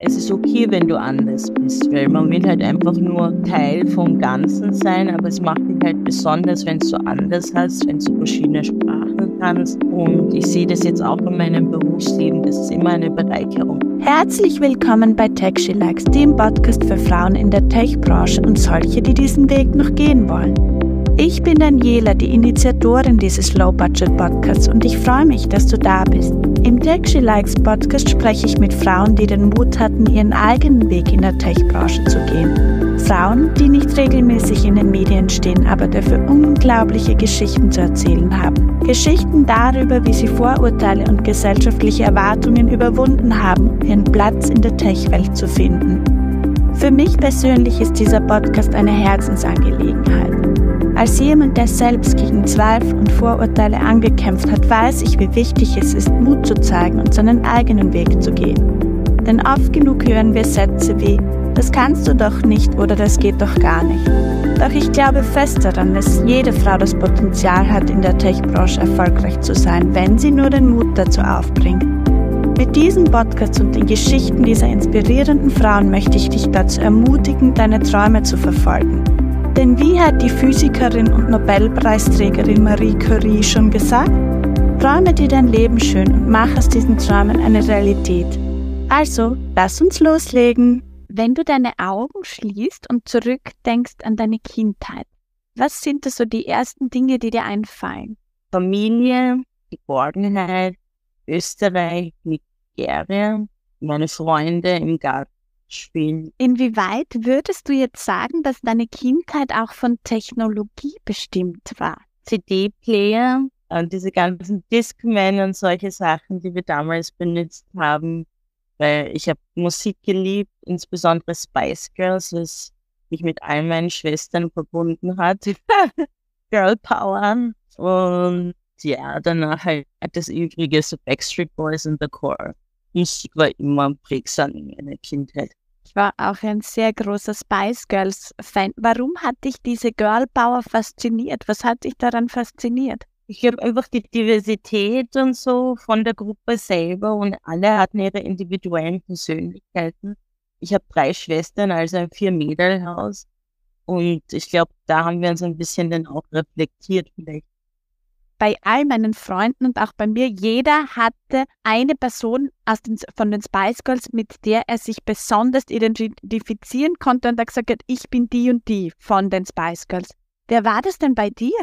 es ist okay, wenn du anders bist, weil man will halt einfach nur Teil vom Ganzen sein, aber es macht dich halt besonders, wenn du anders hast, wenn du verschiedene Sprachen kannst. Und ich sehe das jetzt auch in meinem Berufsleben, das ist immer eine Bereicherung. Herzlich willkommen bei Tech She Likes, dem Podcast für Frauen in der Tech-Branche und solche, die diesen Weg noch gehen wollen. Ich bin Daniela, die Initiatorin dieses Low-Budget-Podcasts und ich freue mich, dass du da bist. Im Tech She Likes Podcast spreche ich mit Frauen, die den Mut hatten, ihren eigenen Weg in der Tech-Branche zu gehen. Frauen, die nicht regelmäßig in den Medien stehen, aber dafür unglaubliche Geschichten zu erzählen haben. Geschichten darüber, wie sie Vorurteile und gesellschaftliche Erwartungen überwunden haben, ihren Platz in der Tech-Welt zu finden. Für mich persönlich ist dieser Podcast eine Herzensangelegenheit. Als jemand, der selbst gegen Zweifel und Vorurteile angekämpft hat, weiß ich, wie wichtig es ist, Mut zu zeigen und seinen eigenen Weg zu gehen. Denn oft genug hören wir Sätze wie, das kannst du doch nicht oder das geht doch gar nicht. Doch ich glaube fest daran, dass jede Frau das Potenzial hat, in der Tech-Branche erfolgreich zu sein, wenn sie nur den Mut dazu aufbringt. Mit diesem Podcast und den Geschichten dieser inspirierenden Frauen möchte ich dich dazu ermutigen, deine Träume zu verfolgen. Denn wie hat die Physikerin und Nobelpreisträgerin Marie Curie schon gesagt? Träume dir dein Leben schön und mach aus diesen Träumen eine Realität. Also, lass uns loslegen. Wenn du deine Augen schließt und zurückdenkst an deine Kindheit, was sind da so die ersten Dinge, die dir einfallen? Familie, Geborgenheit, Österreich, Nigeria, meine Freunde im Garten spielen. Inwieweit würdest du jetzt sagen, dass deine Kindheit auch von Technologie bestimmt war? CD-Player, und diese ganzen Discmen und solche Sachen, die wir damals benutzt haben. Weil ich habe Musik geliebt, insbesondere Spice Girls, was mich mit all meinen Schwestern verbunden hat. Girl Power. Und ja, danach halt das Übrige, so Backstreet Boys und The Core. Musik war immer prägsam in meiner Kindheit. Ich war auch ein sehr großer Spice Girls Fan. Warum hat dich diese Girl Power fasziniert? Was hat dich daran fasziniert? Ich habe einfach die Diversität und so von der Gruppe selber und alle hatten ihre individuellen Persönlichkeiten. Ich habe drei Schwestern, also ein Vier-Mädel-Haus. Und ich glaube, da haben wir uns ein bisschen dann auch reflektiert vielleicht bei all meinen Freunden und auch bei mir, jeder hatte eine Person aus den, von den Spice Girls, mit der er sich besonders identifizieren konnte und er gesagt hat, ich bin die und die von den Spice Girls. Wer war das denn bei dir?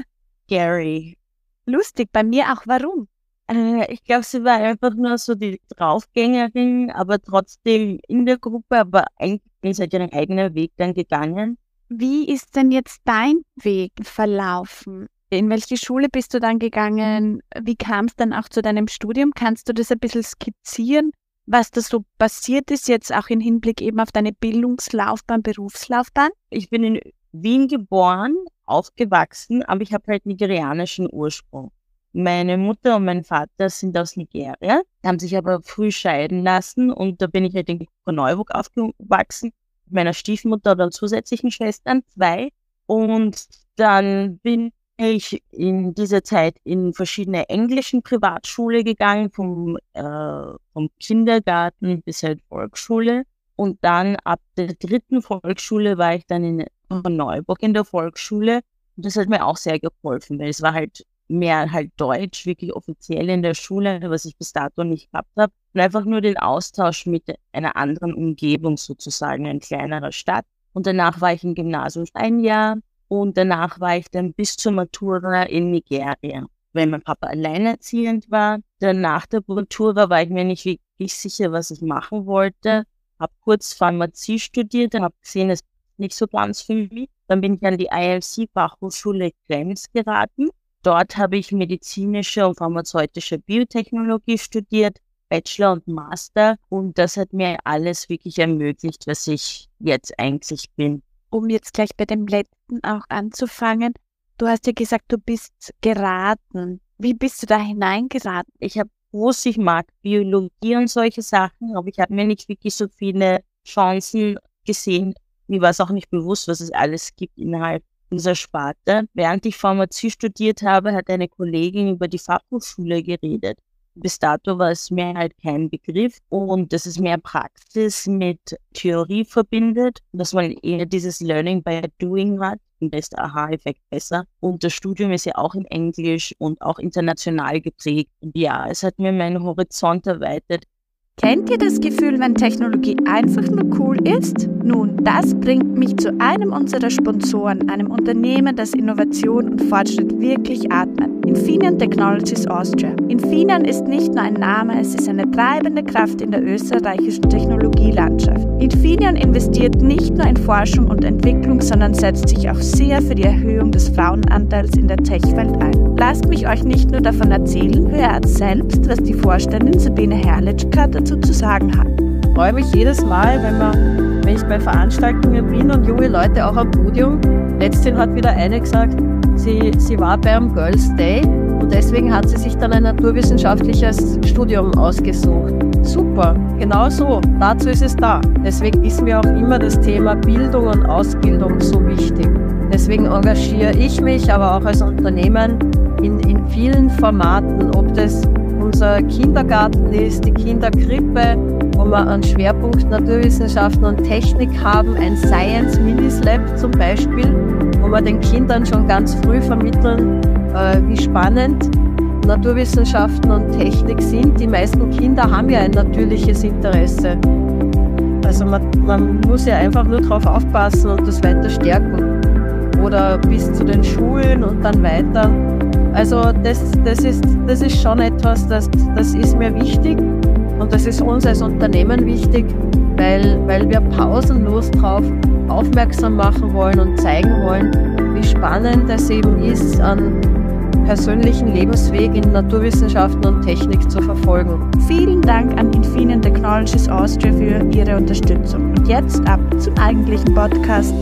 Gary. Lustig, bei mir auch. Warum? Äh, ich glaube, sie war einfach nur so die Draufgängerin, aber trotzdem in der Gruppe, aber eigentlich ist sie ihren eigenen Weg dann gegangen. Wie ist denn jetzt dein Weg verlaufen? In welche Schule bist du dann gegangen? Wie kam es dann auch zu deinem Studium? Kannst du das ein bisschen skizzieren, was da so passiert ist, jetzt auch im Hinblick eben auf deine Bildungslaufbahn, Berufslaufbahn? Ich bin in Wien geboren, aufgewachsen, aber ich habe halt nigerianischen Ursprung. Meine Mutter und mein Vater sind aus Nigeria, haben sich aber früh scheiden lassen und da bin ich halt in Neuburg aufgewachsen. Mit meiner Stiefmutter oder zusätzlichen Schwestern, zwei. Und dann bin ich in dieser Zeit in verschiedene englischen Privatschule gegangen, vom, äh, vom Kindergarten bis halt Volksschule. Und dann ab der dritten Volksschule war ich dann in Neuburg in der Volksschule. Und das hat mir auch sehr geholfen, weil es war halt mehr halt Deutsch, wirklich offiziell in der Schule, was ich bis dato nicht gehabt habe. Und einfach nur den Austausch mit einer anderen Umgebung sozusagen, ein kleinerer Stadt. Und danach war ich im Gymnasium ein Jahr und danach war ich dann bis zur Matura in Nigeria, weil mein Papa alleinerziehend war. Dann nach der Matura war ich mir nicht wirklich sicher, was ich machen wollte. Habe kurz Pharmazie studiert und habe gesehen, es ist nicht so ganz für mich. Dann bin ich an die ILC Fachhochschule Krems geraten. Dort habe ich medizinische und pharmazeutische Biotechnologie studiert, Bachelor und Master. Und das hat mir alles wirklich ermöglicht, was ich jetzt eigentlich bin um jetzt gleich bei dem letzten auch anzufangen, du hast ja gesagt, du bist geraten. Wie bist du da hineingeraten? Ich habe gewusst, ich mag Biologie und solche Sachen, aber ich habe mir nicht wirklich so viele Chancen gesehen. Mir war es auch nicht bewusst, was es alles gibt innerhalb dieser Sparte. Während ich Pharmazie studiert habe, hat eine Kollegin über die Fachhochschule geredet. Bis dato war es mir halt kein Begriff und dass es mehr Praxis mit Theorie verbindet, dass man eher dieses Learning by Doing hat. Ist der Aha-Effekt besser. Und das Studium ist ja auch in Englisch und auch international geprägt. Und ja, es hat mir meinen Horizont erweitert. Kennt ihr das Gefühl, wenn Technologie einfach nur cool ist? Nun, das bringt mich zu einem unserer Sponsoren, einem Unternehmen, das Innovation und Fortschritt wirklich atmet. Infineon Technologies Austria. Infineon ist nicht nur ein Name, es ist eine treibende Kraft in der österreichischen Technologielandschaft. Infineon investiert nicht nur in Forschung und Entwicklung, sondern setzt sich auch sehr für die Erhöhung des Frauenanteils in der Tech-Welt ein. Lasst mich euch nicht nur davon erzählen, hört selbst, was die Vorständin Sabine Herrlich gerade dazu zu sagen hat. Ich freue mich jedes Mal, wenn, man, wenn ich bei Veranstaltungen bin und junge Leute auch am Podium. Letztens hat wieder eine gesagt, sie, sie war beim Girls Day und deswegen hat sie sich dann ein naturwissenschaftliches Studium ausgesucht. Super, genau so, dazu ist es da. Deswegen ist mir auch immer das Thema Bildung und Ausbildung so wichtig. Deswegen engagiere ich mich, aber auch als Unternehmen in, in vielen Formaten, ob das unser Kindergarten ist, die Kinderkrippe, wir einen Schwerpunkt Naturwissenschaften und Technik haben, ein Science Minis Lab zum Beispiel, wo wir den Kindern schon ganz früh vermitteln, äh, wie spannend Naturwissenschaften und Technik sind. Die meisten Kinder haben ja ein natürliches Interesse. Also man, man muss ja einfach nur darauf aufpassen und das weiter stärken. Oder bis zu den Schulen und dann weiter. Also das, das, ist, das ist schon etwas, das, das ist mir wichtig und das ist uns als Unternehmen wichtig, weil, weil wir pausenlos darauf aufmerksam machen wollen und zeigen wollen, wie spannend es eben ist, einen persönlichen Lebensweg in Naturwissenschaften und Technik zu verfolgen. Vielen Dank an Infineon Technologies Austria für Ihre Unterstützung. Und jetzt ab zum eigentlichen Podcast.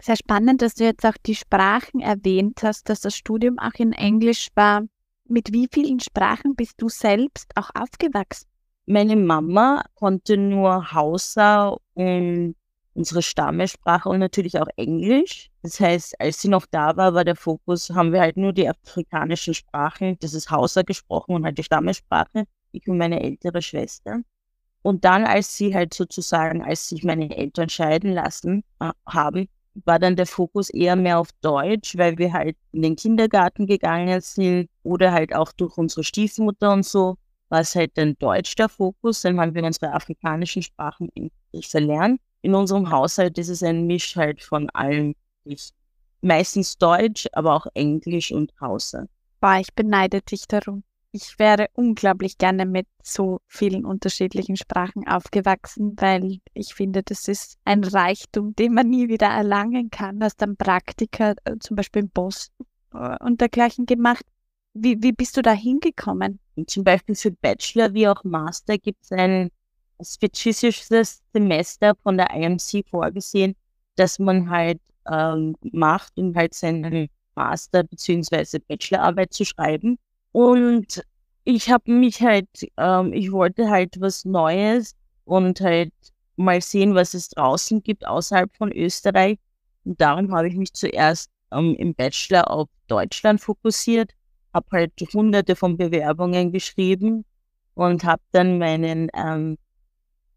Sehr spannend, dass du jetzt auch die Sprachen erwähnt hast, dass das Studium auch in Englisch war. Mit wie vielen Sprachen bist du selbst auch aufgewachsen? Meine Mama konnte nur Hausa und unsere Stammesprache und natürlich auch Englisch. Das heißt, als sie noch da war, war der Fokus, haben wir halt nur die afrikanischen Sprachen, das ist Hausa gesprochen und halt die Stammesprache, ich und meine ältere Schwester. Und dann, als sie halt sozusagen, als sich meine Eltern scheiden lassen äh, haben, war dann der Fokus eher mehr auf Deutsch, weil wir halt in den Kindergarten gegangen sind oder halt auch durch unsere Stiefmutter und so war es halt dann Deutsch der Fokus. Dann haben wir unsere afrikanischen Sprachen verlernt. In unserem Haushalt ist es ein Misch halt von allem. Meistens Deutsch, aber auch Englisch und Hausa. Boah, ich beneide dich darum ich wäre unglaublich gerne mit so vielen unterschiedlichen Sprachen aufgewachsen, weil ich finde, das ist ein Reichtum, den man nie wieder erlangen kann. Hast dann Praktika äh, zum Beispiel in Boston äh, und dergleichen gemacht. Wie, wie bist du da hingekommen? Zum Beispiel für Bachelor wie auch Master gibt es ein spezifisches Semester von der IMC vorgesehen, dass man halt ähm, macht, um halt seine Master- bzw. Bachelorarbeit zu schreiben. Und ich habe mich halt, ähm, ich wollte halt was Neues und halt mal sehen, was es draußen gibt außerhalb von Österreich. Und darum habe ich mich zuerst ähm, im Bachelor auf Deutschland fokussiert, habe halt hunderte von Bewerbungen geschrieben und habe dann meinen, ähm,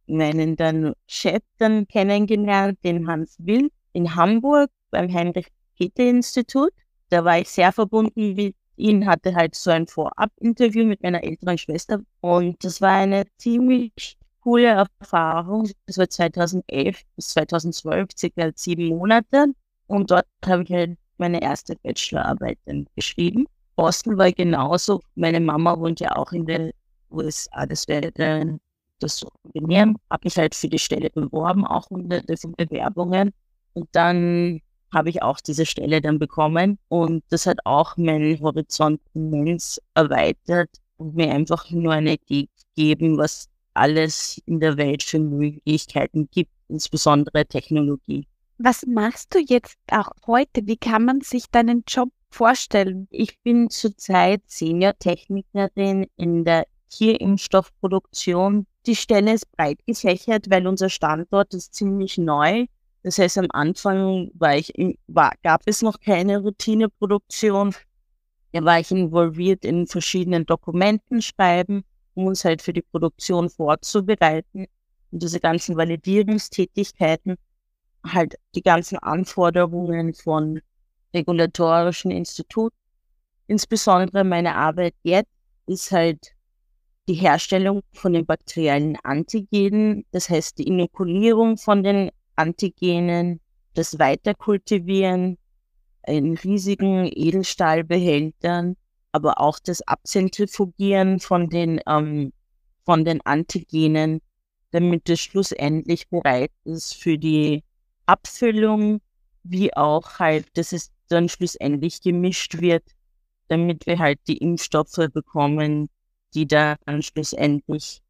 meinen dann Chef dann kennengelernt, den Hans Will in Hamburg beim Heinrich-Peter-Institut. Da war ich sehr verbunden mit ihn hatte halt so ein Vorab-Interview mit meiner älteren Schwester und das war eine ziemlich coole Erfahrung. Das war 2011 bis 2012, circa sieben Monate und dort habe ich halt meine erste Bachelorarbeit dann geschrieben. Boston war genauso. Meine Mama wohnt ja auch in den USA. Das wäre dann das Unternehmen. Habe mich halt für die Stelle beworben, auch hunderte von Bewerbungen. Und dann habe ich auch diese Stelle dann bekommen. Und das hat auch meinen Horizont immens erweitert und mir einfach nur eine Idee gegeben, was alles in der Welt für Möglichkeiten gibt, insbesondere Technologie. Was machst du jetzt auch heute? Wie kann man sich deinen Job vorstellen? Ich bin zurzeit Senior-Technikerin in der Tierimpfstoffproduktion. Die Stelle ist breit gefächert, weil unser Standort ist ziemlich neu. Das heißt, am Anfang war ich, war, gab es noch keine Routineproduktion. Da war ich involviert in verschiedenen Dokumenten schreiben, um uns halt für die Produktion vorzubereiten. Und diese ganzen Validierungstätigkeiten, halt die ganzen Anforderungen von regulatorischen Instituten. Insbesondere meine Arbeit jetzt ist halt die Herstellung von den bakteriellen Antigenen, das heißt die Inokulierung von den Antigenen, das Weiterkultivieren in riesigen Edelstahlbehältern, aber auch das Abzentrifugieren von den, ähm, von den Antigenen, damit es schlussendlich bereit ist für die Abfüllung, wie auch halt, dass es dann schlussendlich gemischt wird, damit wir halt die Impfstoffe bekommen, die dann schlussendlich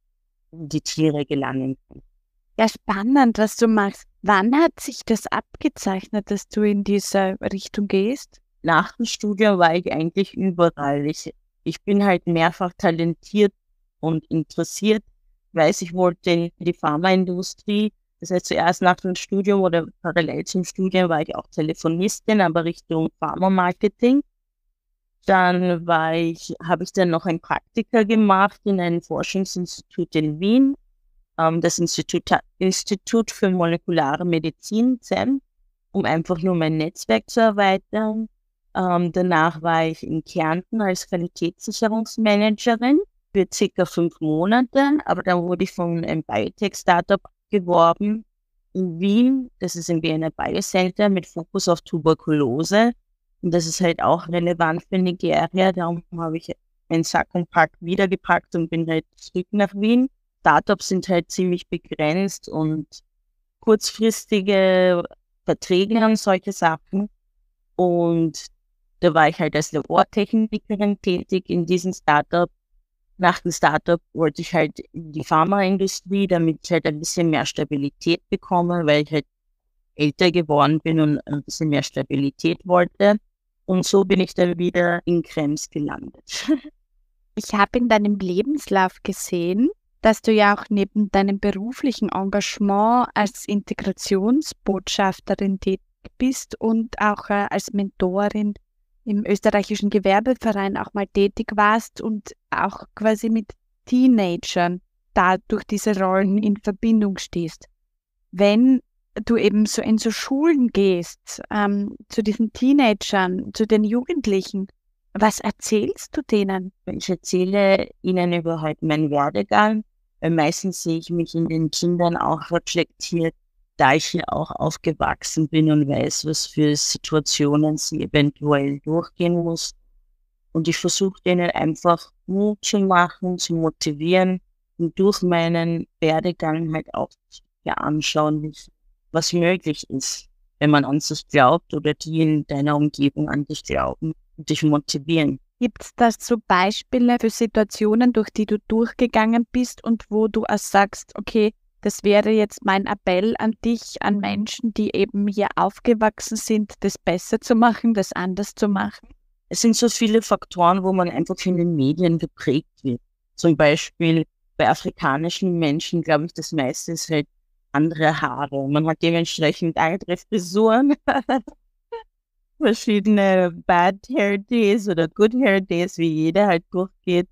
in die Tiere gelangen. Ja, spannend, was du machst. Wann hat sich das abgezeichnet, dass du in diese Richtung gehst? Nach dem Studium war ich eigentlich überall. Ich, ich bin halt mehrfach talentiert und interessiert. Ich weiß, ich wollte in die Pharmaindustrie. Das heißt, zuerst nach dem Studium oder parallel zum Studium war ich auch Telefonistin, aber Richtung Pharma-Marketing. Dann war ich, habe ich dann noch ein Praktika gemacht in einem Forschungsinstitut in Wien, ähm, das Institut, Institut für molekulare Medizin, ZEM, um einfach nur mein Netzwerk zu erweitern. Ähm, danach war ich in Kärnten als Qualitätssicherungsmanagerin für circa fünf Monate, aber dann wurde ich von einem Biotech-Startup geworben in Wien. Das ist im Wiener Biocenter mit Fokus auf Tuberkulose. Und das ist halt auch relevant für Nigeria. Darum habe ich meinen Sack und Pack wiedergepackt und bin halt zurück nach Wien. Startups sind halt ziemlich begrenzt und kurzfristige Verträge haben solche Sachen. Und da war ich halt als Labortechnikerin tätig in diesem Startup. Nach dem Startup wollte ich halt in die Pharmaindustrie, damit ich halt ein bisschen mehr Stabilität bekomme, weil ich halt älter geworden bin und ein bisschen mehr Stabilität wollte. Und so bin ich dann wieder in Krems gelandet. Ich habe in deinem Lebenslauf gesehen, dass du ja auch neben deinem beruflichen Engagement als Integrationsbotschafterin tätig bist und auch äh, als Mentorin im österreichischen Gewerbeverein auch mal tätig warst und auch quasi mit Teenagern da durch diese Rollen in Verbindung stehst. Wenn du eben so in so Schulen gehst, ähm, zu diesen Teenagern, zu den Jugendlichen, was erzählst du denen? Ich erzähle ihnen über halt meinen Werdegang, meistens sehe ich mich in den Kindern auch reflektiert, da ich hier auch aufgewachsen bin und weiß, was für Situationen sie eventuell durchgehen muss. Und ich versuche denen einfach Mut zu machen, zu motivieren und durch meinen Werdegang halt auch ja, anschauen, was möglich ist, wenn man an sich glaubt oder die in deiner Umgebung an dich glauben dich motivieren. Gibt es da so Beispiele für Situationen, durch die du durchgegangen bist und wo du auch sagst, okay, das wäre jetzt mein Appell an dich, an Menschen, die eben hier aufgewachsen sind, das besser zu machen, das anders zu machen? Es sind so viele Faktoren, wo man einfach in den Medien geprägt wird. Zum Beispiel bei afrikanischen Menschen, glaube ich, das meiste ist halt andere Haare. Man hat dementsprechend andere Frisuren. Verschiedene Bad Hair Days oder Good Hair Days, wie jeder halt durchgeht.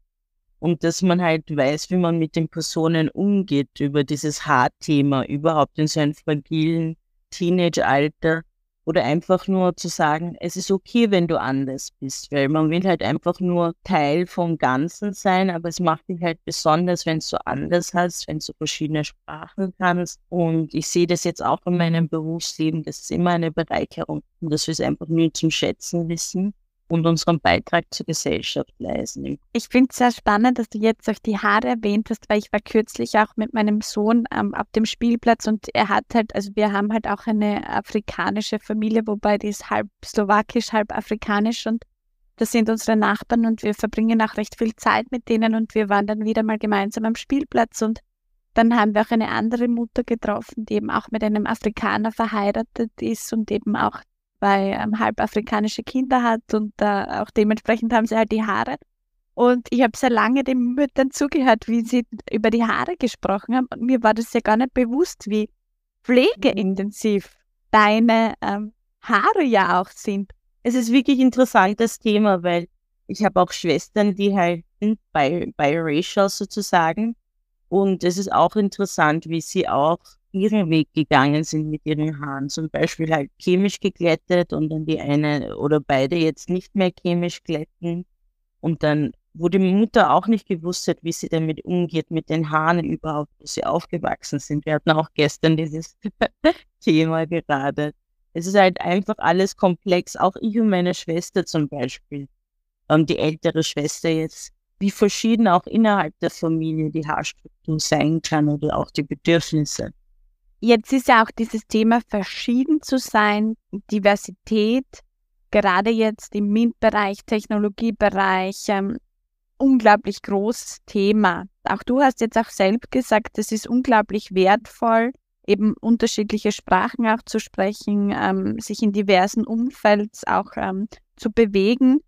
Und dass man halt weiß, wie man mit den Personen umgeht über dieses Haarthema, überhaupt in so einem fragilen Teenage-Alter oder einfach nur zu sagen, es ist okay, wenn du anders bist, weil man will halt einfach nur Teil vom Ganzen sein, aber es macht dich halt besonders, wenn du so anders hast, wenn du verschiedene Sprachen kannst. Und ich sehe das jetzt auch in meinem Berufsleben, das ist immer eine Bereicherung dass wir es einfach nur zum Schätzen wissen und unseren Beitrag zur Gesellschaft leisten. Ich finde es sehr spannend, dass du jetzt auch die Haare erwähnt hast, weil ich war kürzlich auch mit meinem Sohn ähm, auf dem Spielplatz und er hat halt, also wir haben halt auch eine afrikanische Familie, wobei die ist halb slowakisch, halb afrikanisch und das sind unsere Nachbarn und wir verbringen auch recht viel Zeit mit denen und wir waren dann wieder mal gemeinsam am Spielplatz und dann haben wir auch eine andere Mutter getroffen, die eben auch mit einem Afrikaner verheiratet ist und eben auch zwei ähm, halb afrikanische Kinder hat und äh, auch dementsprechend haben sie halt die Haare. Und ich habe sehr lange den Müttern zugehört, wie sie über die Haare gesprochen haben. Und mir war das ja gar nicht bewusst, wie pflegeintensiv deine ähm, Haare ja auch sind. Es ist wirklich ein interessantes Thema, weil ich habe auch Schwestern, die halt sind bi biracial sozusagen. Und es ist auch interessant, wie sie auch ihren Weg gegangen sind mit ihren Haaren. Zum Beispiel halt chemisch geglättet und dann die eine oder beide jetzt nicht mehr chemisch glätten. Und dann, wo die Mutter auch nicht gewusst hat, wie sie damit umgeht, mit den Haaren überhaupt, wo sie aufgewachsen sind. Wir hatten auch gestern dieses Thema gerade. Es ist halt einfach alles komplex. Auch ich und meine Schwester zum Beispiel, ähm, die ältere Schwester jetzt, wie verschieden auch innerhalb der Familie die Haarstruktur sein kann oder auch die Bedürfnisse. Jetzt ist ja auch dieses Thema verschieden zu sein, Diversität, gerade jetzt im MINT-Bereich, Technologiebereich, ähm, unglaublich großes Thema. Auch du hast jetzt auch selbst gesagt, es ist unglaublich wertvoll, eben unterschiedliche Sprachen auch zu sprechen, ähm, sich in diversen Umfelds auch ähm, zu bewegen.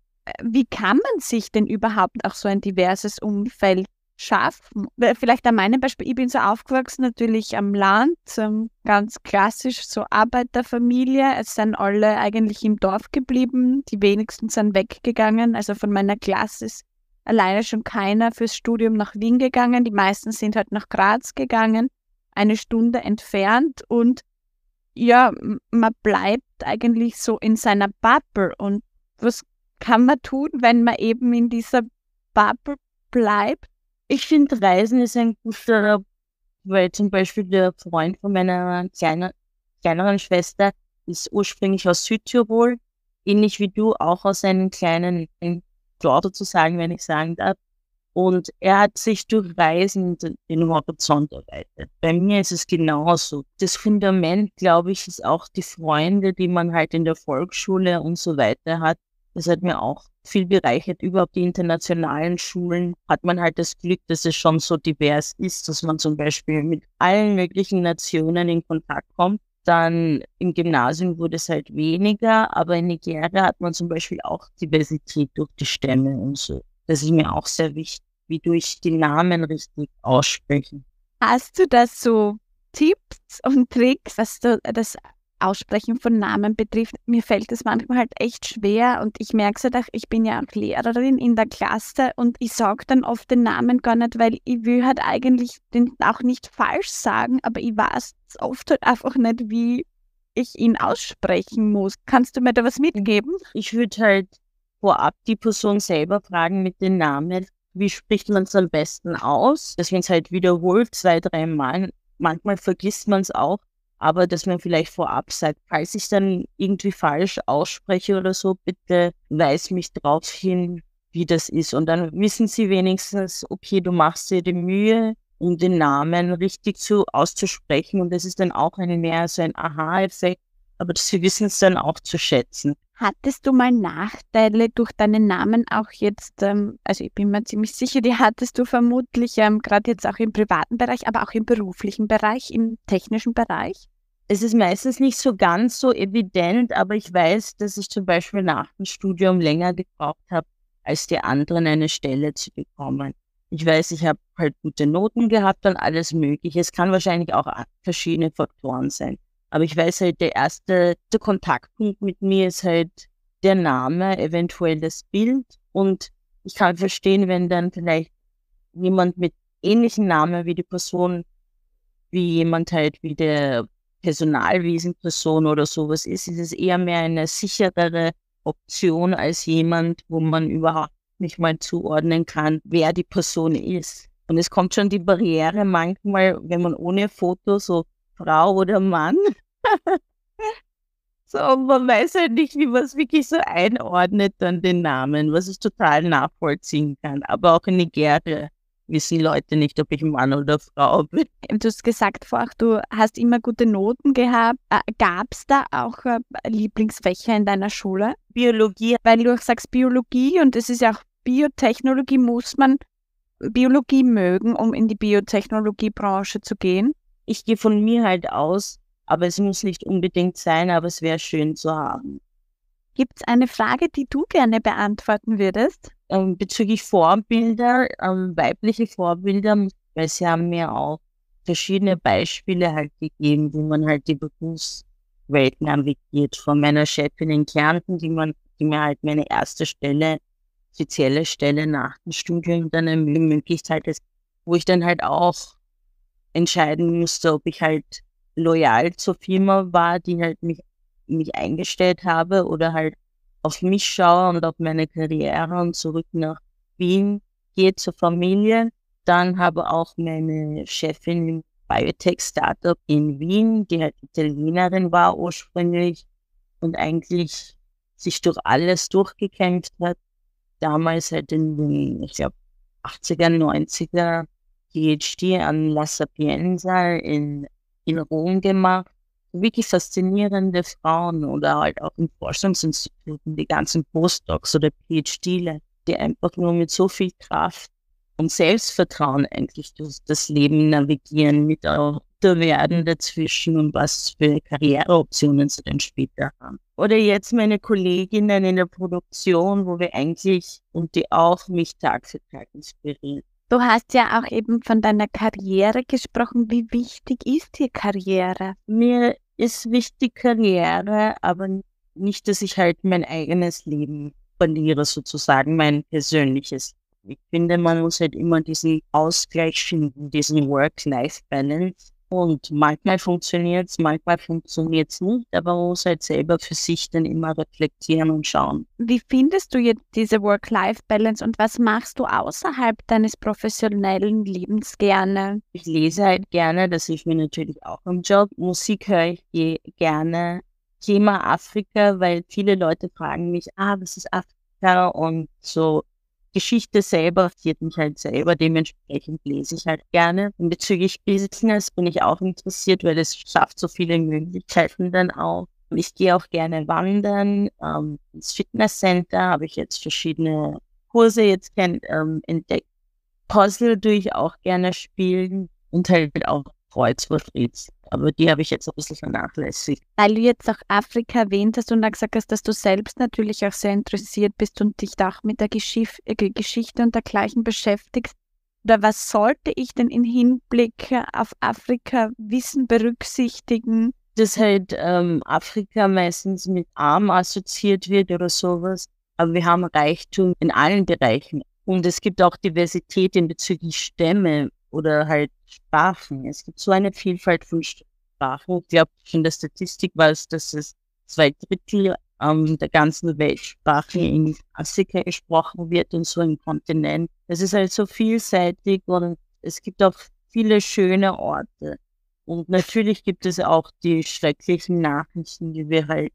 Wie kann man sich denn überhaupt auch so ein diverses Umfeld schaffen? Vielleicht an meinem Beispiel, ich bin so aufgewachsen natürlich am Land, ganz klassisch so Arbeiterfamilie. Es sind alle eigentlich im Dorf geblieben, die wenigsten sind weggegangen. Also von meiner Klasse ist alleine schon keiner fürs Studium nach Wien gegangen. Die meisten sind halt nach Graz gegangen eine Stunde entfernt und ja, man bleibt eigentlich so in seiner Bubble. Und was kann man tun, wenn man eben in dieser Bubble bleibt? Ich finde, Reisen ist ein guter, weil zum Beispiel der Freund von meiner kleiner, kleineren Schwester ist ursprünglich aus Südtirol, ähnlich wie du, auch aus einem kleinen Dorf sozusagen, wenn ich sagen darf. Und er hat sich durch Reisen den Horizont erweitert. Bei mir ist es genauso. Das Fundament, glaube ich, ist auch die Freunde, die man halt in der Volksschule und so weiter hat. Das hat mir auch viel bereichert. Überhaupt die internationalen Schulen hat man halt das Glück, dass es schon so divers ist, dass man zum Beispiel mit allen möglichen Nationen in Kontakt kommt. Dann im Gymnasium wurde es halt weniger, aber in Nigeria hat man zum Beispiel auch Diversität durch die Stämme und so. Das ist mir auch sehr wichtig wie durch die Namen richtig aussprechen. Hast du das so Tipps und Tricks, was du das Aussprechen von Namen betrifft? Mir fällt es manchmal halt echt schwer und ich merke es halt auch, ich bin ja auch Lehrerin in der Klasse und ich sage dann oft den Namen gar nicht, weil ich will halt eigentlich den auch nicht falsch sagen, aber ich weiß oft halt einfach nicht, wie ich ihn aussprechen muss. Kannst du mir da was mitgeben? Ich würde halt vorab die Person selber fragen mit den Namen, wie spricht man es am besten aus, dass man es halt wiederholt zwei, drei Mal. Manchmal vergisst man es auch, aber dass man vielleicht vorab sagt, falls ich dann irgendwie falsch ausspreche oder so, bitte weis mich darauf hin, wie das ist. Und dann wissen sie wenigstens, okay, du machst dir die Mühe, um den Namen richtig zu auszusprechen. Und das ist dann auch ein mehr so ein Aha-Effekt, aber sie wissen es dann auch zu schätzen. Hattest du mal Nachteile durch deinen Namen auch jetzt, ähm, also ich bin mir ziemlich sicher, die hattest du vermutlich ähm, gerade jetzt auch im privaten Bereich, aber auch im beruflichen Bereich, im technischen Bereich? Es ist meistens nicht so ganz so evident, aber ich weiß, dass ich zum Beispiel nach dem Studium länger gebraucht habe, als die anderen eine Stelle zu bekommen. Ich weiß, ich habe halt gute Noten gehabt und alles Mögliche. Es kann wahrscheinlich auch verschiedene Faktoren sein. Aber ich weiß halt, der erste der Kontaktpunkt mit mir ist halt der Name, eventuell das Bild. Und ich kann verstehen, wenn dann vielleicht jemand mit ähnlichen Namen wie die Person, wie jemand halt wie der Personalwesenperson oder sowas ist, ist es eher mehr eine sicherere Option als jemand, wo man überhaupt nicht mal zuordnen kann, wer die Person ist. Und es kommt schon die Barriere manchmal, wenn man ohne Foto so Frau oder Mann. so, man weiß halt nicht, wie man es wirklich so einordnet, dann den Namen, was ich total nachvollziehen kann. Aber auch in Nigeria wissen Leute nicht, ob ich Mann oder Frau bin. Du hast gesagt vorher, du hast immer gute Noten gehabt. Äh, Gab es da auch äh, Lieblingsfächer in deiner Schule? Biologie. Weil du auch sagst Biologie und es ist ja auch Biotechnologie, muss man Biologie mögen, um in die Biotechnologiebranche zu gehen? Ich gehe von mir halt aus, aber es muss nicht unbedingt sein, aber es wäre schön zu haben. Gibt es eine Frage, die du gerne beantworten würdest? Ähm, bezüglich Vorbilder, ähm, weibliche Vorbilder, weil sie haben mir auch verschiedene Beispiele halt gegeben, wie man halt die Berufswelt navigiert. Von meiner Chefin in Kärnten, die, man, die mir halt meine erste Stelle spezielle Stelle nach dem Studium dann eine Möglichkeit ist, wo ich dann halt auch entscheiden musste, ob ich halt loyal zur Firma war, die halt mich, mich eingestellt habe oder halt auf mich schaue und auf meine Karriere und zurück nach Wien gehe zur Familie. Dann habe auch meine Chefin im Biotech-Startup in Wien, die halt Italienerin war ursprünglich und eigentlich sich durch alles durchgekämpft hat. Damals halt in den, ich glaube, 80er, 90er PhD an La Sapienza in, in Rom gemacht. Wirklich faszinierende Frauen oder halt auch in Forschungsinstituten, die ganzen Postdocs oder PhDler, die einfach nur mit so viel Kraft und Selbstvertrauen eigentlich durch das Leben navigieren, mit auch werden dazwischen und was für Karriereoptionen sie dann später haben. Oder jetzt meine Kolleginnen in der Produktion, wo wir eigentlich und die auch mich Tag für Tag inspirieren. Du hast ja auch eben von deiner Karriere gesprochen. Wie wichtig ist dir Karriere? Mir ist wichtig Karriere, aber nicht, dass ich halt mein eigenes Leben verliere, sozusagen mein persönliches ich finde, man muss halt immer diesen Ausgleich finden, diesen Work-Life-Balance. Und manchmal funktioniert es, manchmal funktioniert es nicht, aber man muss halt selber für sich dann immer reflektieren und schauen. Wie findest du jetzt diese Work-Life-Balance und was machst du außerhalb deines professionellen Lebens gerne? Ich lese halt gerne, das hilft mir natürlich auch im Job. Musik höre ich gerne. Thema Afrika, weil viele Leute fragen mich, ah, was ist Afrika? Und so Geschichte selber interessiert mich halt selber, dementsprechend lese ich halt gerne. Bezüglich Business bin ich auch interessiert, weil es schafft so viele Möglichkeiten dann auch. Ich gehe auch gerne wandern. Ähm, ins Fitnesscenter habe ich jetzt verschiedene Kurse jetzt kennt, ähm, entdeckt. Puzzle tue ich auch gerne spielen und halt auch Kreuzworträtsel. Aber die habe ich jetzt ein bisschen vernachlässigt. Weil du jetzt auch Afrika erwähnt hast und dann gesagt hast, dass du selbst natürlich auch sehr interessiert bist und dich auch mit der Geschiff äh, Geschichte und dergleichen beschäftigst. Oder was sollte ich denn im Hinblick auf Afrika Wissen berücksichtigen? Dass halt ähm, Afrika meistens mit arm assoziiert wird oder sowas. Aber wir haben Reichtum in allen Bereichen. Und es gibt auch Diversität in bezüglich Stämme oder halt Sprachen. Es gibt so eine Vielfalt von Sprachen. Ich glaube, in der Statistik war es, dass es zwei Drittel ähm, der ganzen Weltsprache in Afrika gesprochen wird und so im Kontinent. Es ist halt so vielseitig und es gibt auch viele schöne Orte. Und natürlich gibt es auch die schrecklichen Nachrichten, die wir halt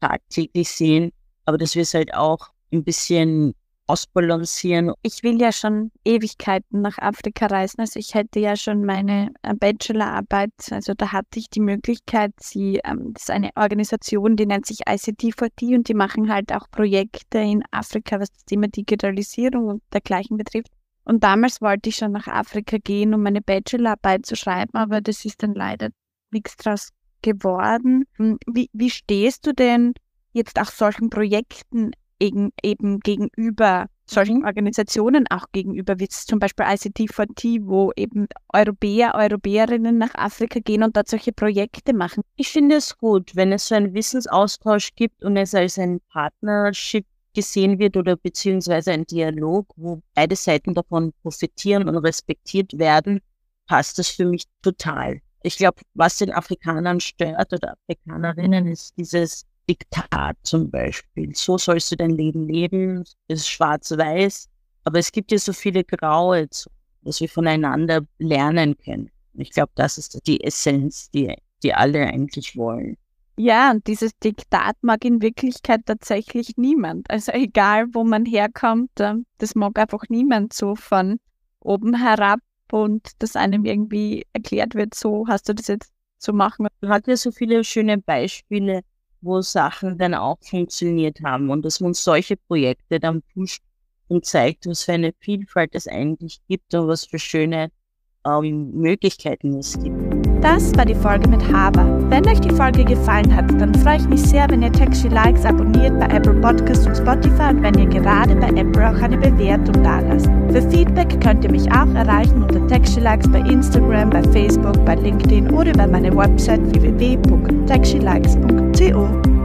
tagtäglich sehen, aber dass wir es halt auch ein bisschen ausbalancieren. Ich will ja schon Ewigkeiten nach Afrika reisen. Also ich hätte ja schon meine äh, Bachelorarbeit, also da hatte ich die Möglichkeit, sie, ähm, das ist eine Organisation, die nennt sich ICT4T und die machen halt auch Projekte in Afrika, was das Thema Digitalisierung und dergleichen betrifft. Und damals wollte ich schon nach Afrika gehen, um meine Bachelorarbeit zu schreiben, aber das ist dann leider nichts draus geworden. Hm, wie, wie stehst du denn jetzt auch solchen Projekten eben, eben gegenüber solchen mhm. Organisationen auch gegenüber, wie zum Beispiel ICT4T, wo eben Europäer, Europäerinnen nach Afrika gehen und dort solche Projekte machen. Ich finde es gut, wenn es so einen Wissensaustausch gibt und es als ein Partnership gesehen wird oder beziehungsweise ein Dialog, wo beide Seiten davon profitieren und respektiert werden, passt das für mich total. Ich glaube, was den Afrikanern stört oder Afrikanerinnen ist dieses Diktat zum Beispiel. So sollst du dein Leben leben, es ist schwarz-weiß, aber es gibt ja so viele Graue, dass wir voneinander lernen können. Ich glaube, das ist die Essenz, die, die alle eigentlich wollen. Ja, und dieses Diktat mag in Wirklichkeit tatsächlich niemand. Also egal, wo man herkommt, ähm, das mag einfach niemand so von oben herab und dass einem irgendwie erklärt wird, so hast du das jetzt zu machen. Man hat ja so viele schöne Beispiele wo Sachen dann auch funktioniert haben und dass man solche Projekte dann pusht und zeigt, was für eine Vielfalt es eigentlich gibt und was für schöne ähm, Möglichkeiten es gibt. Das war die Folge mit Haber. Wenn euch die Folge gefallen hat, dann freue ich mich sehr, wenn ihr Taxi Likes abonniert bei Apple Podcasts und Spotify und wenn ihr gerade bei Apple auch eine Bewertung da lasst. Für Feedback könnt ihr mich auch erreichen unter Taxi Likes bei Instagram, bei Facebook, bei LinkedIn oder über meine Website www.taxilikes.co.